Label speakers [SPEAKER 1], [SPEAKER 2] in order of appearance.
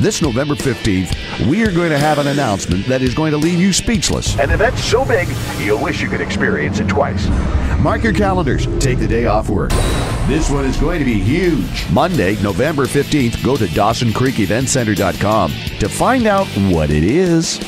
[SPEAKER 1] This November 15th, we are going to have an announcement that is going to leave you speechless.
[SPEAKER 2] An event so big, you'll wish you could experience it twice.
[SPEAKER 1] Mark your calendars. Take the day off work. This one is going to be huge. Monday, November 15th, go to DawsonCreekEventCenter.com to find out what it is.